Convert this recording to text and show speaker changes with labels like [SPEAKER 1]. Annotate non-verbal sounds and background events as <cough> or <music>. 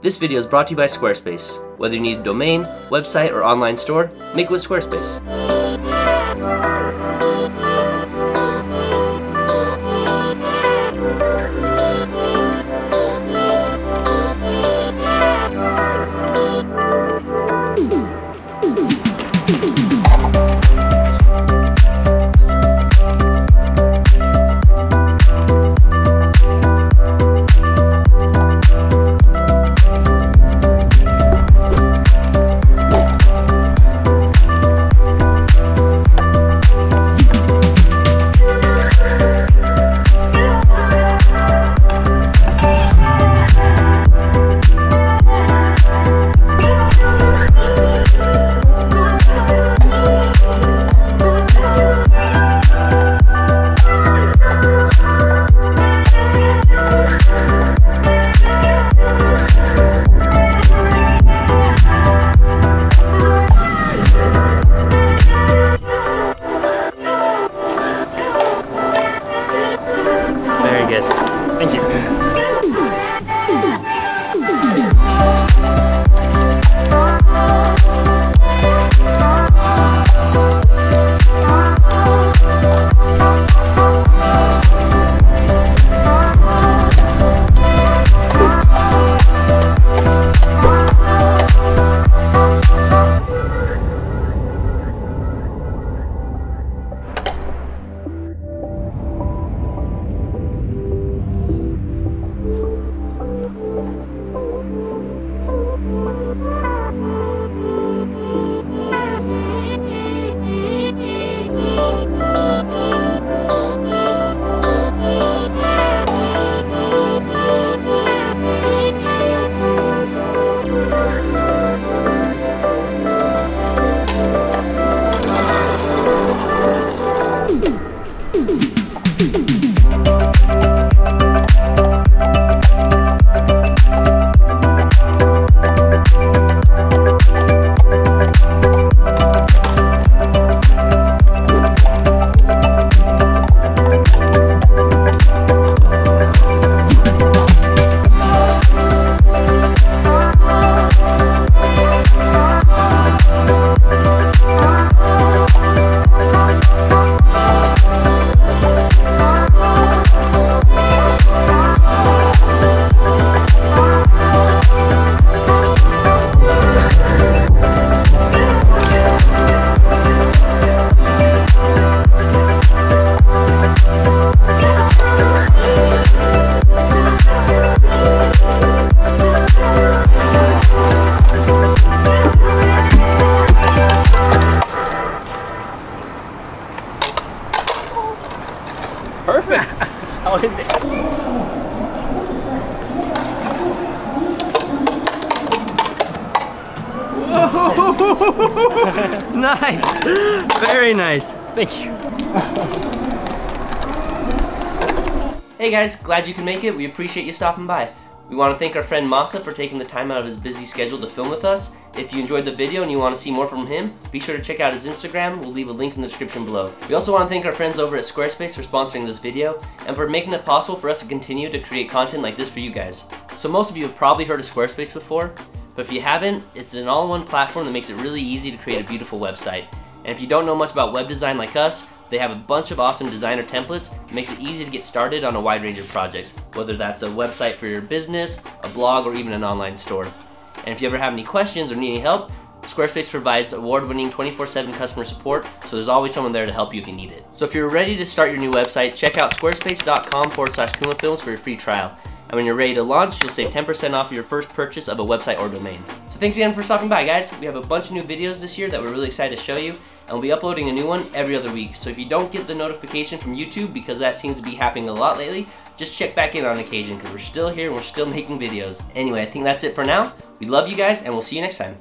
[SPEAKER 1] This video is brought to you by Squarespace. Whether you need a domain, website, or online store, make it with Squarespace. Perfect. <laughs>
[SPEAKER 2] How is it? <laughs>
[SPEAKER 1] nice. Very nice.
[SPEAKER 2] Thank you. <laughs>
[SPEAKER 1] Hey guys, glad you can make it. We appreciate you stopping by. We want to thank our friend Masa for taking the time out of his busy schedule to film with us. If you enjoyed the video and you want to see more from him, be sure to check out his Instagram. We'll leave a link in the description below. We also want to thank our friends over at Squarespace for sponsoring this video and for making it possible for us to continue to create content like this for you guys. So most of you have probably heard of Squarespace before, but if you haven't, it's an all-in-one platform that makes it really easy to create a beautiful website. And if you don't know much about web design like us, they have a bunch of awesome designer templates. It makes it easy to get started on a wide range of projects, whether that's a website for your business, a blog, or even an online store. And if you ever have any questions or need any help, Squarespace provides award-winning 24-7 customer support, so there's always someone there to help you if you need it. So if you're ready to start your new website, check out squarespace.com forward slash Kuma Films for your free trial. And when you're ready to launch, you'll save 10% off your first purchase of a website or domain. Thanks again for stopping by, guys. We have a bunch of new videos this year that we're really excited to show you, and we'll be uploading a new one every other week. So if you don't get the notification from YouTube, because that seems to be happening a lot lately, just check back in on occasion, because we're still here and we're still <laughs> making videos. Anyway, I think that's it for now. We love you guys, and we'll see you next time.